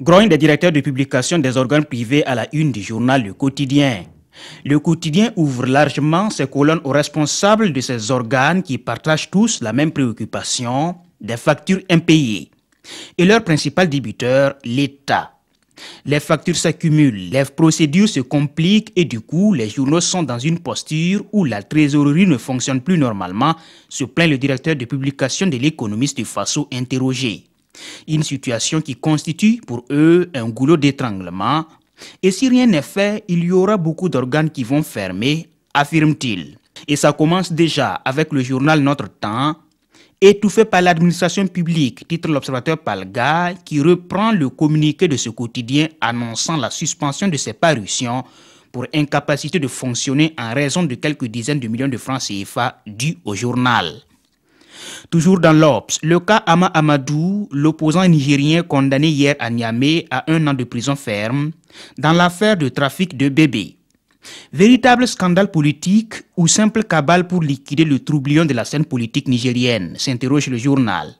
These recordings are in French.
Grogne des directeurs de publication des organes privés à la une du journal Le Quotidien. Le quotidien ouvre largement ses colonnes aux responsables de ces organes qui partagent tous la même préoccupation des factures impayées. Et leur principal débiteur, l'État. Les factures s'accumulent, les procédures se compliquent et du coup, les journaux sont dans une posture où la trésorerie ne fonctionne plus normalement, se plaint le directeur de publication de l'économiste du Faso interrogé. Une situation qui constitue pour eux un goulot d'étranglement. Et si rien n'est fait, il y aura beaucoup d'organes qui vont fermer, affirme-t-il. Et ça commence déjà avec le journal Notre Temps, étouffé par l'administration publique, titre l'observateur Palga, qui reprend le communiqué de ce quotidien annonçant la suspension de ses parutions pour incapacité de fonctionner en raison de quelques dizaines de millions de francs CFA dus au journal. Toujours dans l'Obs, le cas Ama Amadou, l'opposant nigérien condamné hier à Niamey à un an de prison ferme dans l'affaire de trafic de bébés. Véritable scandale politique ou simple cabale pour liquider le troublion de la scène politique nigérienne, s'interroge le journal.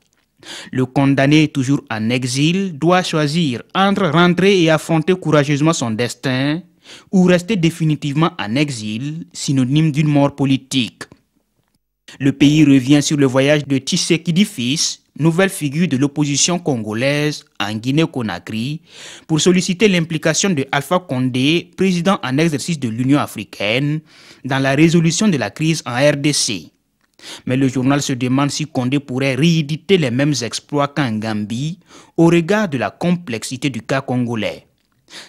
Le condamné, toujours en exil, doit choisir entre rentrer et affronter courageusement son destin ou rester définitivement en exil, synonyme d'une mort politique. Le pays revient sur le voyage de Tshisekedi fils, nouvelle figure de l'opposition congolaise en Guinée-Conakry, pour solliciter l'implication de Alpha Condé, président en exercice de l'Union africaine, dans la résolution de la crise en RDC. Mais le journal se demande si Condé pourrait rééditer les mêmes exploits qu'en Gambie au regard de la complexité du cas congolais.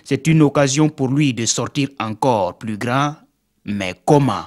C'est une occasion pour lui de sortir encore plus grand, mais comment?